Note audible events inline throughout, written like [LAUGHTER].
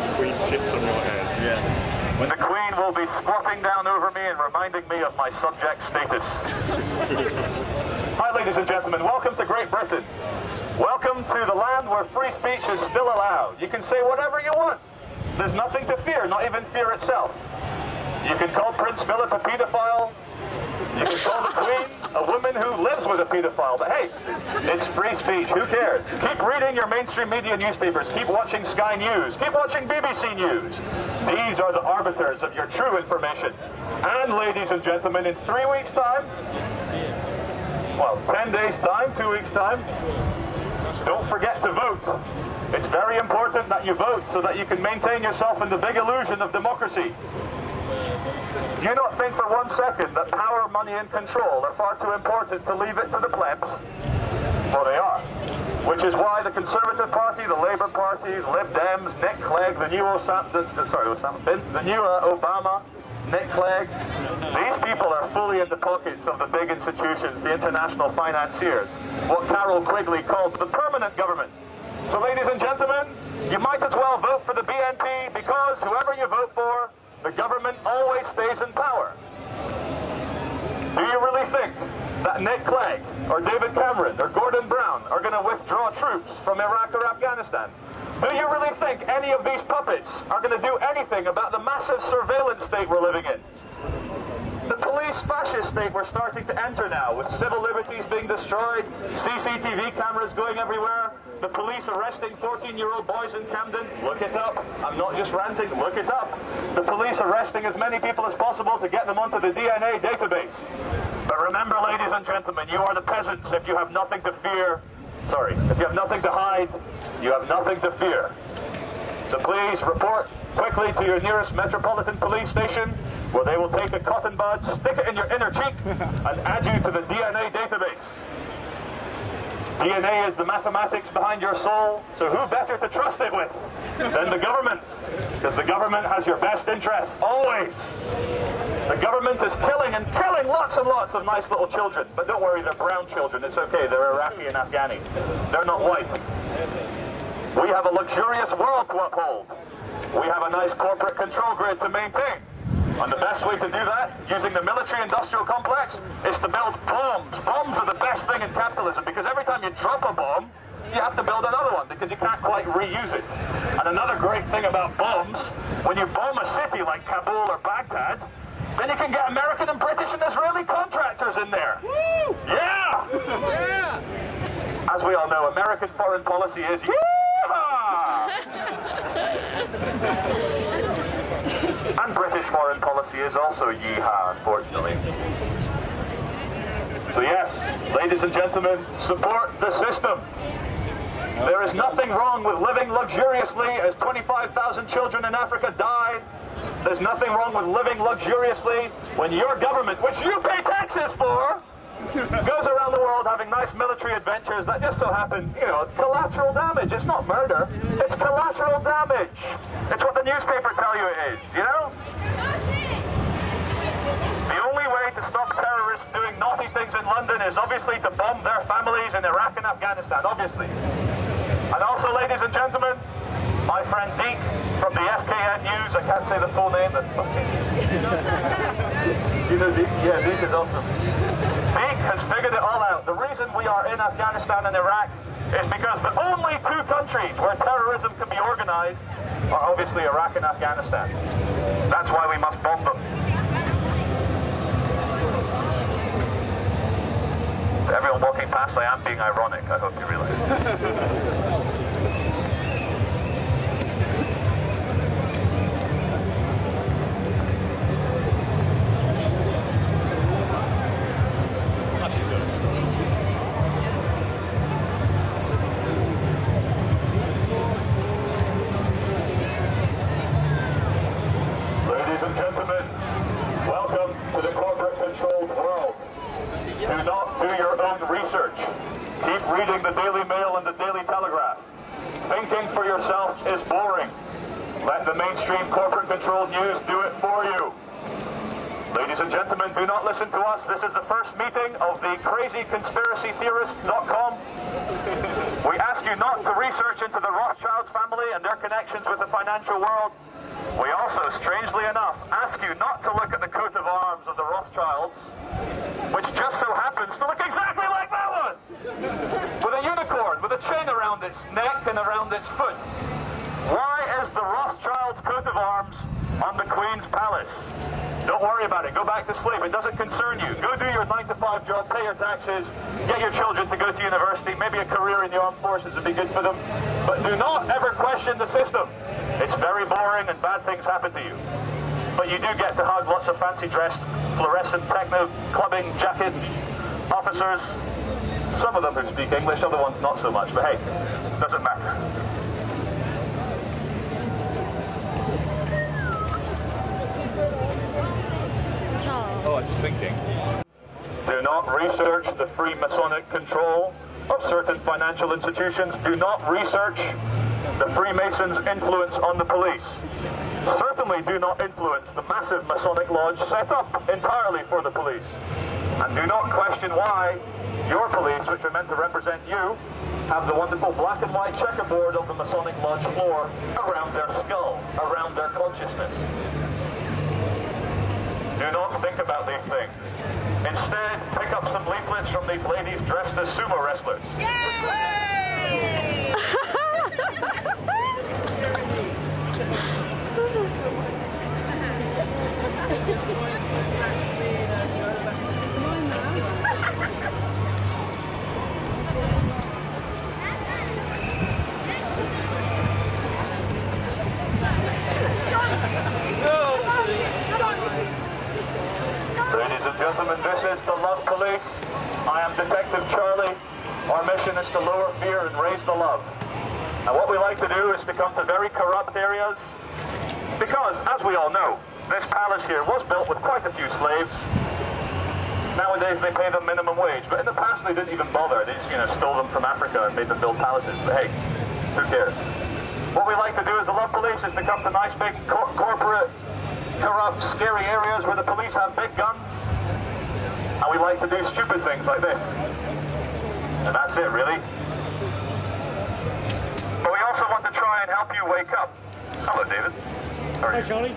when the Queen sits on your head. Yeah. When the Queen will be squatting down over me and reminding me of my subject status. [LAUGHS] Hi, ladies and gentlemen. Welcome to Great Britain. Welcome to the land where free speech is still allowed. You can say whatever you want. There's nothing to fear, not even fear itself. You can call Prince Philip a pedophile. You can call the [LAUGHS] Queen a woman who lives with a pedophile. But hey, it's free speech. Who cares? Keep reading your mainstream media newspapers. Keep watching Sky News. Keep watching BBC News. These are the arbiters of your true information. And ladies and gentlemen, in three weeks' time, well, 10 days' time, two weeks' time, don't forget to vote. It's very important that you vote so that you can maintain yourself in the big illusion of democracy. Do you not think for one second that power, money and control are far too important to leave it to the plebs? Well, they are. Which is why the Conservative Party, the Labour Party, Lib Dems, Nick Clegg, the new Osama, the, sorry, Osama the new uh, Obama, Nick Clegg, these people are fully in the pockets of the big institutions, the international financiers, what Carroll Quigley called the permanent government. So ladies and gentlemen, you might as well vote for the BNP because whoever you vote for, the government always stays in power. Do you really think that Nick Clegg or David Cameron or Gordon Brown are going to withdraw troops from Iraq or Afghanistan? Do you really think any of these puppets are going to do anything about the massive surveillance state we're living in? The police fascist state we're starting to enter now, with civil liberties being destroyed, CCTV cameras going everywhere, the police arresting 14-year-old boys in Camden. Look it up. I'm not just ranting. Look it up. The police arresting as many people as possible to get them onto the DNA database. But remember, ladies and gentlemen, you are the peasants if you have nothing to fear. Sorry, if you have nothing to hide, you have nothing to fear. So please report quickly to your nearest Metropolitan Police Station where they will take a cotton bud, stick it in your inner cheek, and add you to the DNA database. DNA is the mathematics behind your soul, so who better to trust it with than the government? Because the government has your best interests, always. The government is killing and killing lots and lots of nice little children. But don't worry, they're brown children. It's okay. They're Iraqi and Afghani. They're not white. We have a luxurious world to uphold. We have a nice corporate control grid to maintain. And the best way to do that, using the military-industrial complex, is to build bombs. Bombs are the best thing in capitalism because every time you drop a bomb, you have to build another one because you can't quite reuse it. And another great thing about bombs, when you bomb a city like Kabul or Baghdad, then you can get American and British and Israeli contractors in there. Woo! Yeah! yeah! As we all know, American foreign policy is [LAUGHS] and British foreign policy is also yeehaw, unfortunately. So yes, ladies and gentlemen, support the system. There is nothing wrong with living luxuriously as 25,000 children in Africa die. There's nothing wrong with living luxuriously when your government, which you pay taxes for, goes around the world having nice military adventures that just so happen, you know, collateral damage. It's not murder. It's collateral damage. It's what the newspaper tell you it is, you know? The only way to stop terrorists doing naughty things in London is obviously to bomb their families in Iraq and Afghanistan, obviously. And also, ladies and gentlemen, my friend Deek the FKN News, I can't say the full name, but you know Deek? Yeah, Deek is awesome. Deek has figured it all out. The reason we are in Afghanistan and Iraq is because the only two countries where terrorism can be organized are obviously Iraq and Afghanistan. That's why we must bomb them. To everyone walking past, I am being ironic, I hope you realize. [LAUGHS] mainstream corporate controlled news do it for you. Ladies and gentlemen, do not listen to us. This is the first meeting of the crazyconspiracytheorist.com. We ask you not to research into the Rothschilds family and their connections with the financial world. We also, strangely enough, ask you not to look at the coat of arms of the Rothschilds, which just so happens to look exactly like that one! With a unicorn, with a chain around its neck and around its foot. Why is the Rothschilds coat of arms on the Queen's Palace? Don't worry about it. Go back to sleep. It doesn't concern you. Go do your 9 to 5 job, pay your taxes, get your children to go to university. Maybe a career in the armed forces would be good for them. But do not ever question the system. It's very boring and bad things happen to you. But you do get to hug lots of fancy dressed, fluorescent techno clubbing jacket officers. Some of them who speak English, other ones not so much. But hey, doesn't matter. Thinking. Do not research the Freemasonic control of certain financial institutions. Do not research the Freemasons' influence on the police. Certainly do not influence the massive Masonic lodge set up entirely for the police. And do not question why your police, which are meant to represent you, have the wonderful black and white checkerboard of the Masonic lodge floor around their skull, around their consciousness. Do not think about these things. Instead, pick up some leaflets from these ladies dressed as sumo wrestlers. Ladies [LAUGHS] gentlemen, this is the Love Police. I am Detective Charlie. Our mission is to lower fear and raise the love. And what we like to do is to come to very corrupt areas because, as we all know, this palace here was built with quite a few slaves. Nowadays they pay them minimum wage, but in the past they didn't even bother. They just, you know, stole them from Africa and made them build palaces. But hey, who cares? What we like to do as the Love Police is to come to nice big cor- corporate corrupt, scary areas where the police have big guns. And we like to do stupid things like this. And that's it, really. But we also want to try and help you wake up. Hello, David. Hi? Charlie.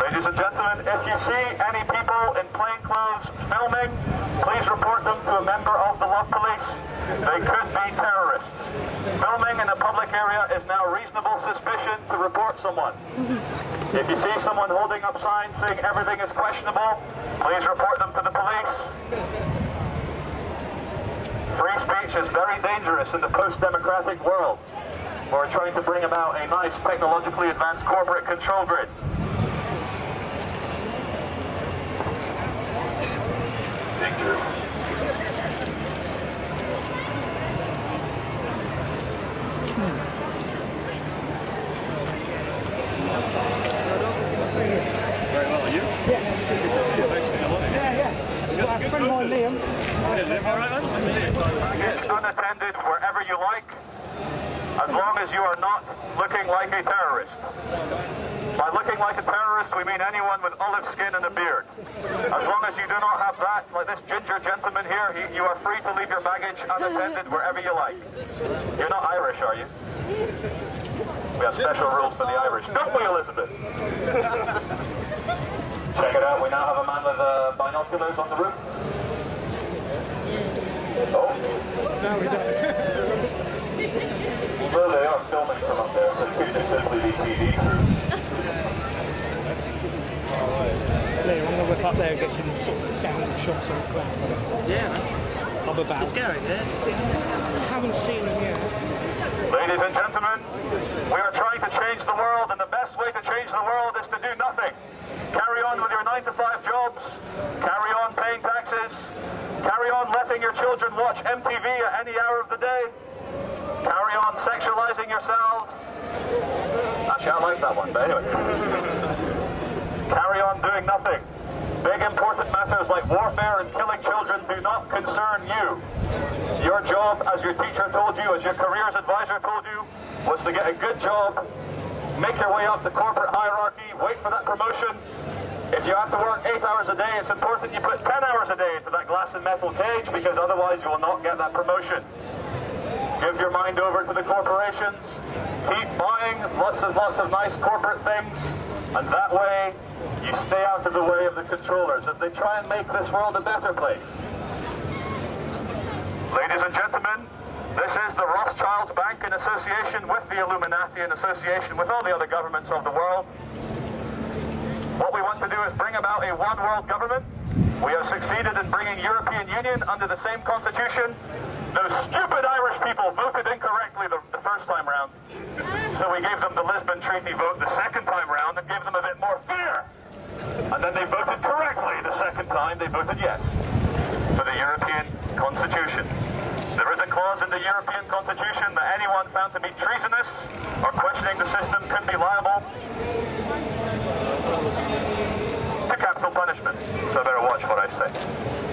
Ladies and gentlemen, if you see any people in plain clothes filming, please report them to a member of the Love Police. They could be terrorists. Filming in a public area is now reasonable suspicion to report someone. [LAUGHS] If you see someone holding up signs saying everything is questionable, please report them to the police. Free speech is very dangerous in the post-democratic world. We're trying to bring about a nice technologically advanced corporate control grid. Dangerous. Very well, are you? Good to see you. Thanks for coming along. Yeah, yeah. You got some a good friend of mine, photos. Liam. Yeah, Liam, all right, man? Nice to meet you. Unattended wherever you like, as long as you are not looking like a terrorist. By looking like a terrorist, we mean anyone with olive skin and a beard. As long as you do not have that, like this ginger gentleman here, he, you are free to leave your baggage unattended wherever you like. You're not Irish, are you? We have special rules for the Irish. Don't we, Elizabeth? Check it out. We now have a man with uh, binoculars on the roof. Oh. No, we don't. Well, they are filming from up there, so it could just simply be TV crew. Liam, I'm going to whip up there and get some sort of down shots of the ground. Yeah, Of about. it's scary, yeah. I haven't seen them yet. Ladies and gentlemen, we are trying to change the world, and the best way to change the world is to do nothing. Carry on with your 9 to 5 jobs, carry on paying taxes, carry on letting your children watch MTV at any hour of the day, carry on sexualizing yourselves. Actually, I like that one, but anyway. [LAUGHS] carry on doing nothing. Big important matters like warfare and killing children do not concern you. Your job, as your teacher told you, as your careers advisor told you, was to get a good job, make your way up the corporate hierarchy, wait for that promotion. If you have to work eight hours a day, it's important you put 10 hours a day into that glass and metal cage because otherwise you will not get that promotion. Give your mind over to the corporations. Keep buying lots and lots of nice corporate things. And that way, you stay out of the way of the controllers as they try and make this world a better place. Ladies and gentlemen, this is the Rothschilds Bank in association with the Illuminati in association with all the other governments of the world. What we to do is bring about a one world government. We have succeeded in bringing European Union under the same constitution. Those stupid Irish people voted incorrectly the, the first time round. So we gave them the Lisbon Treaty vote the second time round and gave them a bit more fear. And then they voted correctly the second time. They voted yes for the European Constitution. There is a clause in the European Constitution that anyone found to be treasonous or questioning the system could be liable punishment. So I better watch what I say.